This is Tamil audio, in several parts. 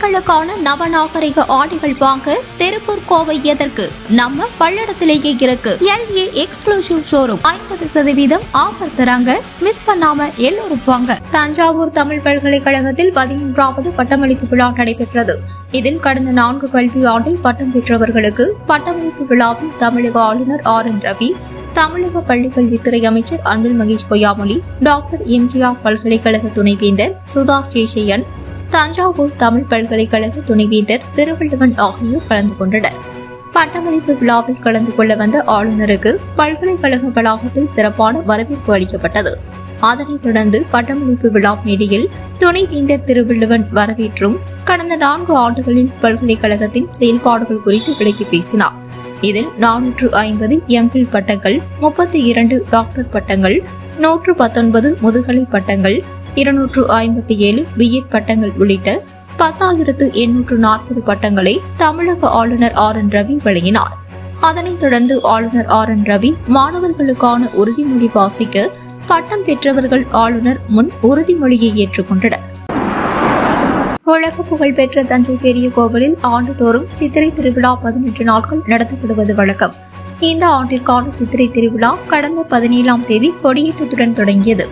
பெண்களுக்கான நவநாகரிக ஆடைகள் வாங்க திருப்பூர் கோவை எதற்கு? நம்ம பல்லடத்திலேயே இருக்கு. எல்ஏ எக்ஸ்க்ளூசிவ் ஷோரூம் ஐம்பது சதவீதம் ஆஃபர் தராங்க. மிஸ் பண்ணாம எல்லோரும் வாங்க. தஞ்சாவூர் தமிழ் பல்கலைக்கழகத்தில் பதிமூன்றாவது பட்டமளிப்பு விழா நடைபெற்றது. இதில் கடந்த நான்கு கல்வி ஆண்டில் பட்டம் பெற்றவர்களுக்கு பட்டமளிப்பு விழாவில் தமிழக ஆளுநர் ஆர் என் ரவி தமிழக பள்ளிக்கல்வித்துறை அமைச்சர் அன்பில் மகேஷ் பொய்யாமொழி டாக்டர் எம்ஜிஆர் பல்கலைக்கழக துணைவேந்தர் சுதா சேஷையன் தஞ்சாவூர் தமிழ் பல்கலைக்கழக துணைவேந்தர் திருவள்ளுவன் ஆகியோர் கலந்து கொண்டனர். பட்டமளிப்பு விழாவில் கலந்து கொள்ள வந்த ஆளுநருக்கு பல்கலைக்கழக வளாகத்தில் சிறப்பான வரவேற்பு அளிக்கப்பட்டது. அதனைத் தொடர்ந்து பட்டமளிப்பு விழா மேடையில் துணைவேந்தர் திருவள்ளுவன் வரவேற்றும் கடந்த நான்கு ஆண்டுகளில் பல்கலைக்கழகத்தின் செயல்பாடுகள் குறித்து விளக்கி பேசினார். இதில் நானூற்று ஐம்பது எம்பில் பட்டங்கள் முப்பத்தி இரண்டு டாக்டர் பட்டங்கள் நூற்று பத்தொன்பது முதுகலை பட்டங்கள் இருநூற்று ஐம்பத்தி ஏழு பிஎட் பட்டங்கள் உள்ளிட்ட பத்தாயிரத்து எண்ணூற்று நாற்பது பட்டங்களை தமிழக ஆளுநர் ஆர் என் ரவி வழங்கினார் அதனைத் தொடர்ந்து ஆளுநர் ஆர் என் ரவி மாணவர்களுக்கான உறுதிமொழி வாசிக்க பட்டம் பெற்றவர்கள் ஆளுநர் முன் உறுதிமொழியை ஏற்றுக்கொண்டனர் உலக புகழ்பெற்ற தஞ்சை பெரிய கோவிலில் ஆண்டுதோறும் சித்திரை திருவிழா பதினெட்டு நாட்கள் நடத்தப்படுவது வழக்கம். இந்த ஆண்டிற்கான சித்திரை திருவிழா கடந்த பதினேழாம் தேதி கொடியேற்றத்துடன் தொடங்கியது.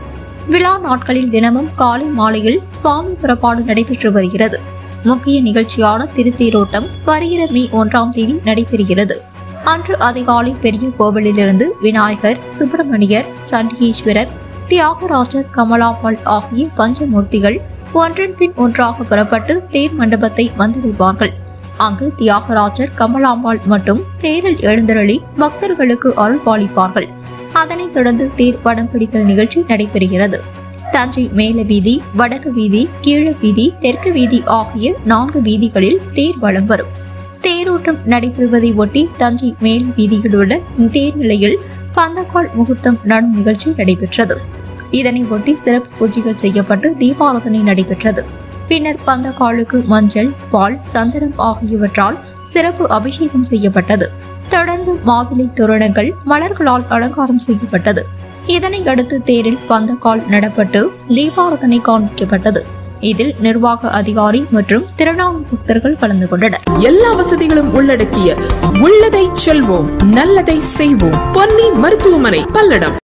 விழா நாட்களில் தினமும் காலை மாலையில் சுவாமி புறப்பாடு நடைபெற்று வருகிறது. முக்கிய நிகழ்ச்சியான திருத்தீரோட்டம் வருகிற மே ஒன்றாம் தேதி நடைபெறுகிறது. அன்று அதிகாலை பெரிய கோவிலிலிருந்து விநாயகர் சுப்பிரமணியர் சண்டிகேஸ்வரர் தியாகராஜர் கமலாபாள் ஆகிய பஞ்சமூர்த்திகள் ஒன்றன் பின் ஒன்றாக புறப்பட்டு தேர் மண்டபத்தை வந்தடைவார்கள். அங்கு தியாகராஜர் கமலாம்பாள் மற்றும் தேரில் எழுந்தருளி பக்தர்களுக்கு அருள் பாலிப்பார்கள் அதனைத் தொடர்ந்து தேர் படம் பிடித்தல் நிகழ்ச்சி நடைபெறுகிறது. தஞ்சை மேல வீதி வடக்கு வீதி கீழ வீதி தெற்கு வீதி ஆகிய நான்கு வீதிகளில் தேர் வலம் வரும். தேரோட்டம் நடைபெறுவதை ஒட்டி தஞ்சை மேல் வீதியில் உள்ள தேர் நிலையில் பந்தக்கால் முகூர்த்தம் நடும் நிகழ்ச்சி நடைபெற்றது. இதனை ஒட்டி சிறப்பு பூஜைகள் செய்யப்பட்டு தீபாராதனை நடைபெற்றது. பின்னர் பந்தக்காலுக்கு மஞ்சள் பால் சந்தனம் ஆகியவற்றால் சிறப்பு அபிஷேகம் செய்யப்பட்டது. தொடர்ந்து மாவிலை தோரணங்கள் மலர்களால் அலங்காரம் செய்யப்பட்டது. இதனை அடுத்து தேரில் பந்தக்கால் நடப்பட்டு தீபாரதனை காண்பிக்கப்பட்டது. இதில் நிர்வாக அதிகாரி மற்றும் திருநாவு பக்தர்கள் கலந்து கொண்டனர். எல்லா வசதிகளும் உள்ளடக்கிய உள்ளதை செல்வோம் நல்லதை செய்வோம். பொன்னி மருத்துவமனை பல்லடம்.